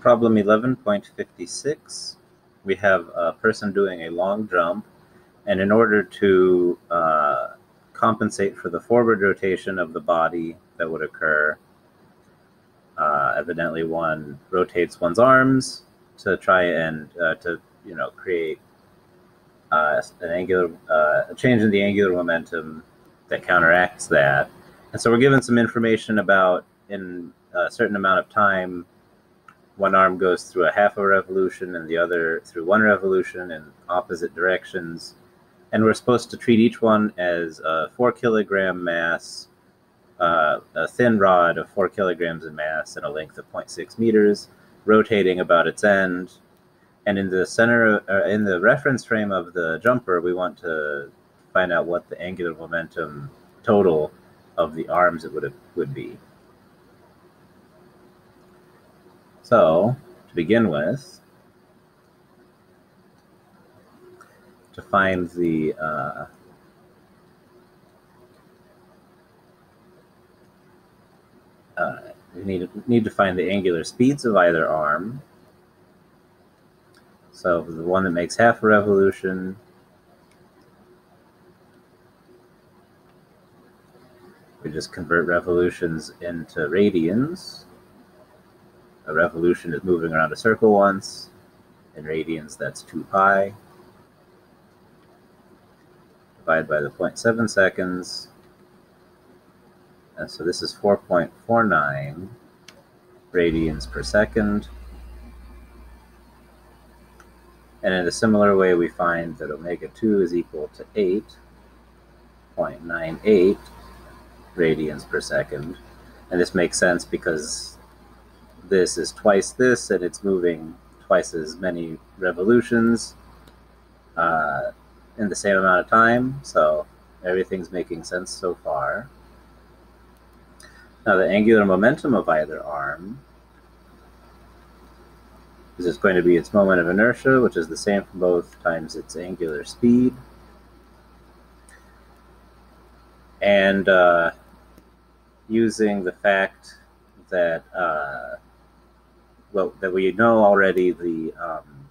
Problem 11.56. We have a person doing a long jump, and in order to uh, compensate for the forward rotation of the body that would occur, uh, evidently one rotates one's arms to try and uh, to you know create uh, an angular uh, a change in the angular momentum that counteracts that. And so we're given some information about in a certain amount of time one arm goes through a half a revolution and the other through one revolution in opposite directions. And we're supposed to treat each one as a four kilogram mass, uh, a thin rod of four kilograms in mass and a length of 0.6 meters, rotating about its end. And in the center, uh, in the reference frame of the jumper, we want to find out what the angular momentum total of the arms it would have, would be. So, to begin with, to find the uh, uh, we need, need to find the angular speeds of either arm. So the one that makes half a revolution we just convert revolutions into radians a revolution is moving around a circle once. In radians, that's 2 pi. Divide by the 0.7 seconds. And so this is 4.49 radians per second. And in a similar way, we find that omega 2 is equal to 8.98 radians per second. And this makes sense because this is twice this, and it's moving twice as many revolutions uh, in the same amount of time. So everything's making sense so far. Now the angular momentum of either arm is just going to be its moment of inertia, which is the same for both times its angular speed. And uh, using the fact that uh, well, that we know already the um,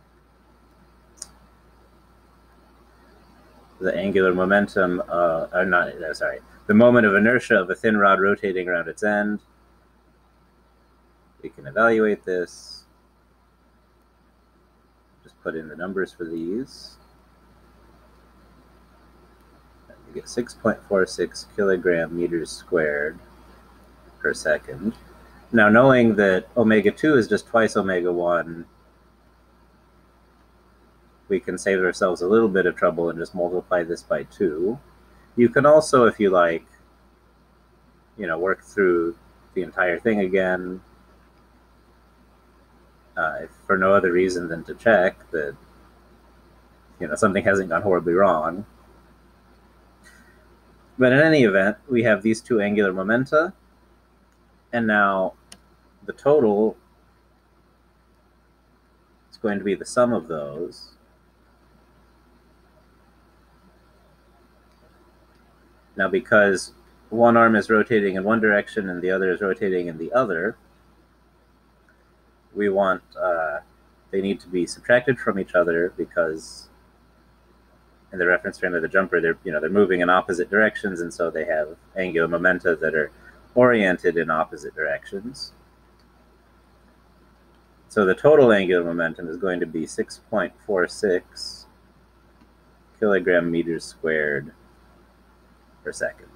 the angular momentum, uh, or not, no, sorry, the moment of inertia of a thin rod rotating around its end. We can evaluate this. Just put in the numbers for these. We get 6.46 kilogram meters squared per second. Now, knowing that omega 2 is just twice omega 1, we can save ourselves a little bit of trouble and just multiply this by 2. You can also, if you like, you know, work through the entire thing again uh, for no other reason than to check that, you know, something hasn't gone horribly wrong. But in any event, we have these two angular momenta, and now the total is going to be the sum of those. Now, because one arm is rotating in one direction and the other is rotating in the other, we want, uh, they need to be subtracted from each other because in the reference frame of the jumper, they're, you know, they're moving in opposite directions, and so they have angular momenta that are oriented in opposite directions. So the total angular momentum is going to be 6.46 kilogram meters squared per second.